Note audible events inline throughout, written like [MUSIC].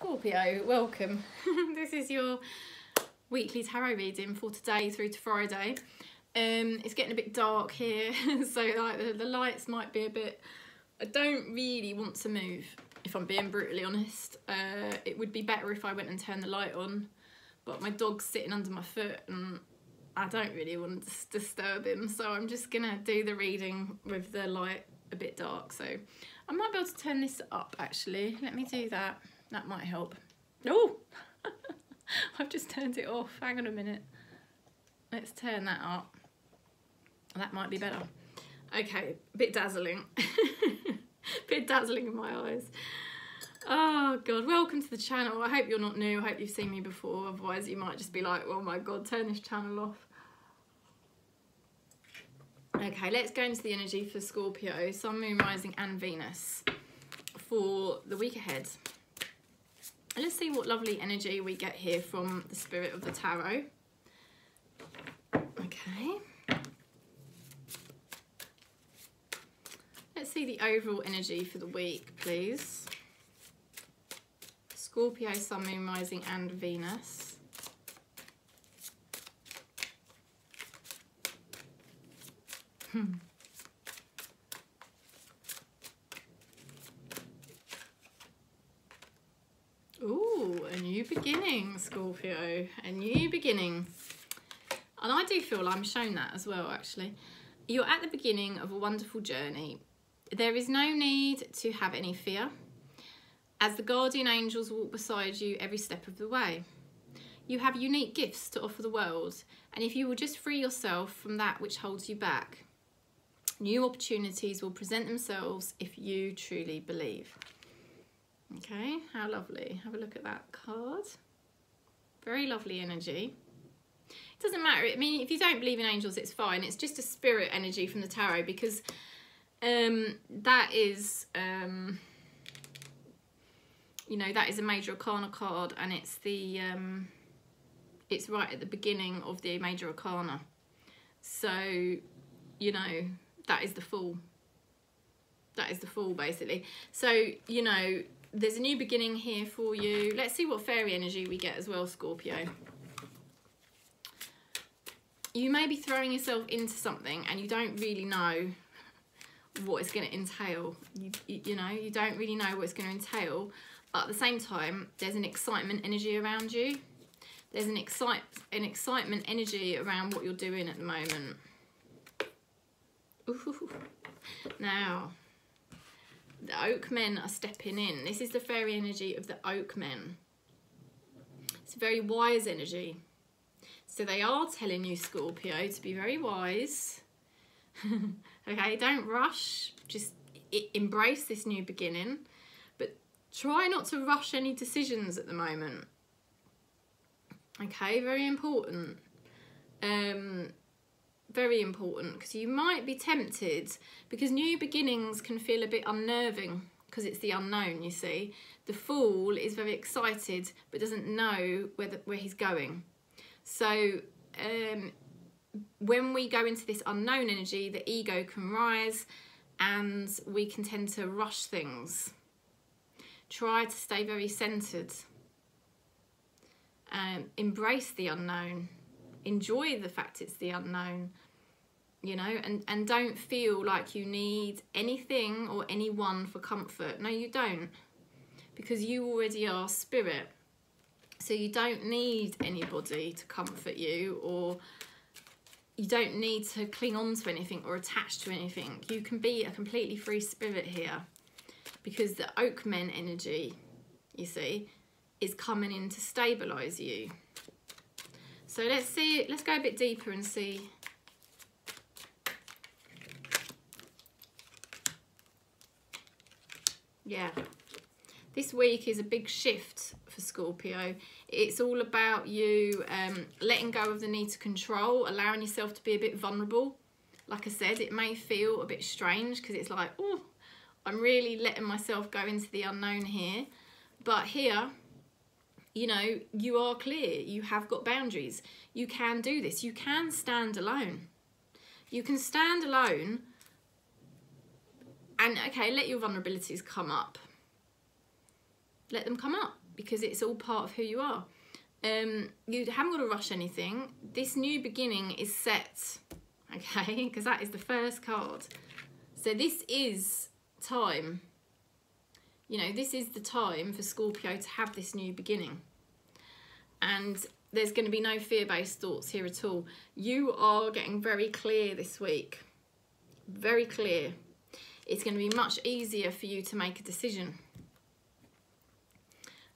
Scorpio, welcome. [LAUGHS] this is your weekly tarot reading for today through to Friday. Um, it's getting a bit dark here, [LAUGHS] so like the, the lights might be a bit. I don't really want to move, if I'm being brutally honest. Uh, it would be better if I went and turned the light on, but my dog's sitting under my foot and I don't really want to disturb him, so I'm just gonna do the reading with the light a bit dark. So I might be able to turn this up actually. Let me do that. That might help. Oh, [LAUGHS] I've just turned it off. Hang on a minute. Let's turn that up. That might be better. Okay, a bit dazzling. [LAUGHS] bit dazzling in my eyes. Oh God, welcome to the channel. I hope you're not new. I hope you've seen me before. Otherwise you might just be like, oh my God, turn this channel off. Okay, let's go into the energy for Scorpio, Sun, Moon, Rising and Venus for the week ahead. Let's see what lovely energy we get here from the Spirit of the Tarot. Okay. Let's see the overall energy for the week, please. Scorpio, Sun, Moon, Rising and Venus. Hmm. Ooh, a new beginning, Scorpio. A new beginning. And I do feel I'm shown that as well, actually. You're at the beginning of a wonderful journey. There is no need to have any fear, as the guardian angels walk beside you every step of the way. You have unique gifts to offer the world, and if you will just free yourself from that which holds you back, new opportunities will present themselves if you truly believe. Okay, how lovely. Have a look at that card. Very lovely energy. It doesn't matter. I mean, if you don't believe in angels, it's fine. It's just a spirit energy from the tarot because um, that is, um, you know, that is a major arcana card and it's the, um, it's right at the beginning of the major arcana. So, you know, that is the fool. That is the fool, basically. So, you know, there's a new beginning here for you. Let's see what fairy energy we get as well, Scorpio. You may be throwing yourself into something and you don't really know what it's going to entail. You, you know, you don't really know what it's going to entail. But at the same time, there's an excitement energy around you. There's an, excite, an excitement energy around what you're doing at the moment. Ooh. Now, the oak men are stepping in. This is the fairy energy of the oak men. It's a very wise energy. So they are telling you, Scorpio, to be very wise. [LAUGHS] okay, don't rush. Just embrace this new beginning. But try not to rush any decisions at the moment. Okay, very important. Um, very important because you might be tempted because new beginnings can feel a bit unnerving because it's the unknown you see. The fool is very excited but doesn't know where, the, where he's going. So um, when we go into this unknown energy the ego can rise and we can tend to rush things. Try to stay very centered. Um, embrace the unknown enjoy the fact it's the unknown you know and and don't feel like you need anything or anyone for comfort. No you don't because you already are spirit. So you don't need anybody to comfort you or you don't need to cling on to anything or attach to anything. You can be a completely free spirit here because the oak men energy you see is coming in to stabilize you so let's see, let's go a bit deeper and see. Yeah, this week is a big shift for Scorpio. It's all about you um, letting go of the need to control, allowing yourself to be a bit vulnerable. Like I said, it may feel a bit strange because it's like, oh, I'm really letting myself go into the unknown here. But here, you know, you are clear, you have got boundaries, you can do this, you can stand alone. You can stand alone and, okay, let your vulnerabilities come up. let them come up because it's all part of who you are. Um, you haven't got to rush anything. This new beginning is set, okay? [LAUGHS] Because that is the first card. So this is time. You know, this is the time for Scorpio to have this new beginning. And there's going to be no fear-based thoughts here at all. You are getting very clear this week. Very clear. It's going to be much easier for you to make a decision.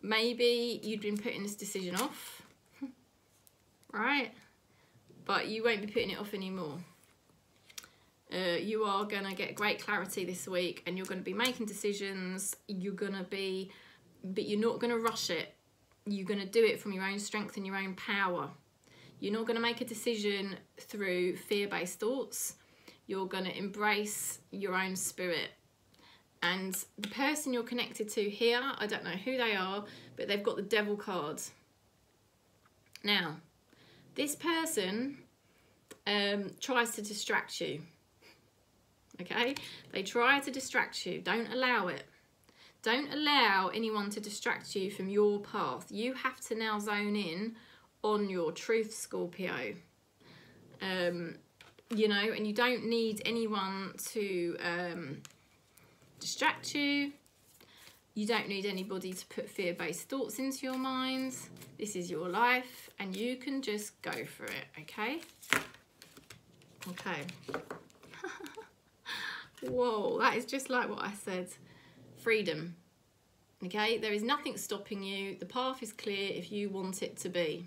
Maybe you'd been putting this decision off, [LAUGHS] right? But you won't be putting it off anymore. Uh, you are going to get great clarity this week and you're going to be making decisions. You're going to be, but you're not going to rush it. You're going to do it from your own strength and your own power. You're not going to make a decision through fear-based thoughts. You're going to embrace your own spirit. And the person you're connected to here, I don't know who they are, but they've got the devil card. Now, this person um, tries to distract you okay? They try to distract you. Don't allow it. Don't allow anyone to distract you from your path. You have to now zone in on your truth, Scorpio. Um, you know, and you don't need anyone to um, distract you. You don't need anybody to put fear-based thoughts into your mind. This is your life and you can just go for it, okay? Okay. [LAUGHS] Whoa, that is just like what I said. Freedom. Okay, there is nothing stopping you. The path is clear if you want it to be.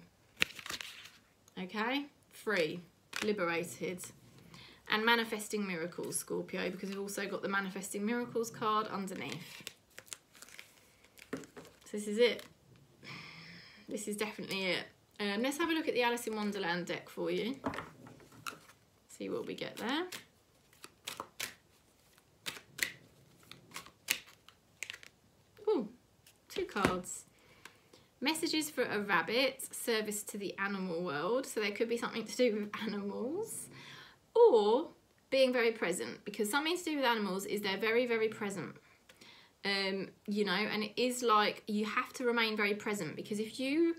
Okay, free, liberated. And manifesting miracles, Scorpio, because we've also got the manifesting miracles card underneath. So this is it. This is definitely it. Um, let's have a look at the Alice in Wonderland deck for you. See what we get there. Cards. Messages for a rabbit, service to the animal world. So there could be something to do with [LAUGHS] animals. Or being very present, because something to do with animals is they're very, very present. Um, you know, and it is like you have to remain very present because if you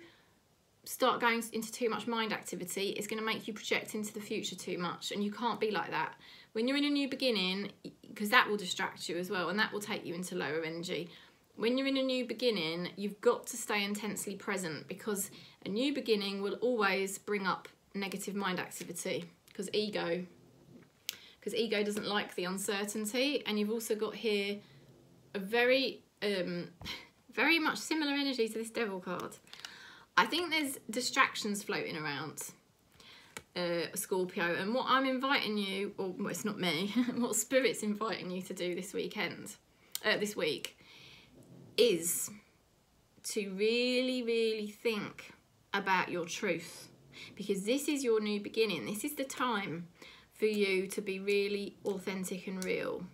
start going into too much mind activity, it's going to make you project into the future too much, and you can't be like that. When you're in a new beginning, because that will distract you as well, and that will take you into lower energy when you're in a new beginning, you've got to stay intensely present because a new beginning will always bring up negative mind activity because ego because ego doesn't like the uncertainty. And you've also got here a very um [LAUGHS] very much similar energy to this devil card. I think there's distractions floating around uh, Scorpio. And what I'm inviting you or well, it's not me [LAUGHS] what spirit's inviting you to do this weekend uh, this week is to really, really think about your truth because this is your new beginning. This is the time for you to be really authentic and real.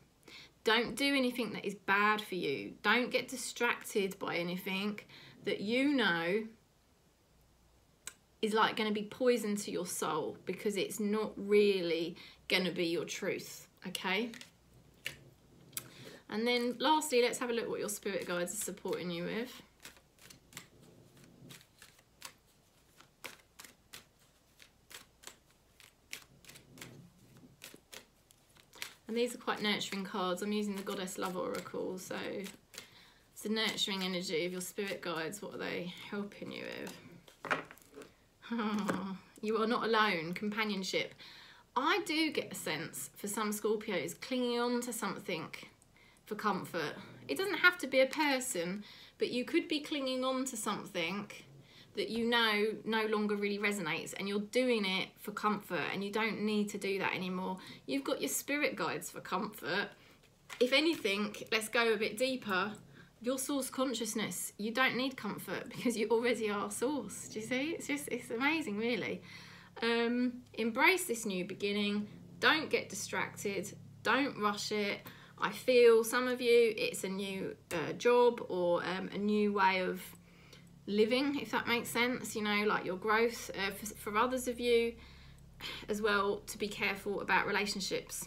Don't do anything that is bad for you. Don't get distracted by anything that you know is like going to be poison to your soul because it's not really going to be your truth, okay? And then lastly, let's have a look what your spirit guides are supporting you with. And these are quite nurturing cards. I'm using the Goddess Love Oracle, so it's the nurturing energy of your spirit guides. What are they helping you with? [LAUGHS] you are not alone. Companionship. I do get a sense for some Scorpios clinging on to something for comfort. It doesn't have to be a person, but you could be clinging on to something that you know no longer really resonates and you're doing it for comfort and you don't need to do that anymore. You've got your spirit guides for comfort. If anything, let's go a bit deeper. Your source consciousness, you don't need comfort [LAUGHS] because you already are source. Do you see? It's just, it's amazing, really. Um, embrace this new beginning. Don't get distracted. Don't rush it. I feel some of you it's a new uh, job or um, a new way of living, if that makes sense, you know, like your growth. Uh, for, for others of you as well, to be careful about relationships.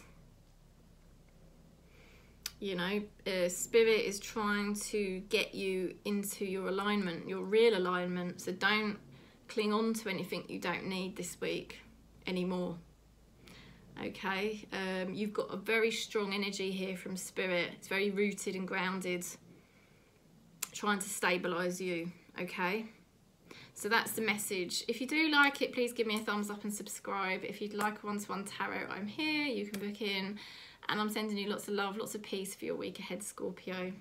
you know uh, spirit is trying to get you into your alignment your real alignment so don't cling on to anything you don't need this week anymore okay um, you've got a very strong energy here from spirit. It's very rooted and grounded trying to stabilize you okay? So that's the message. If you do like it please give me a thumbs up and subscribe. If you'd like a one-to-one tarot i'm here. You can book in. And i'm sending you lots of love lots of peace for your week ahead scorpio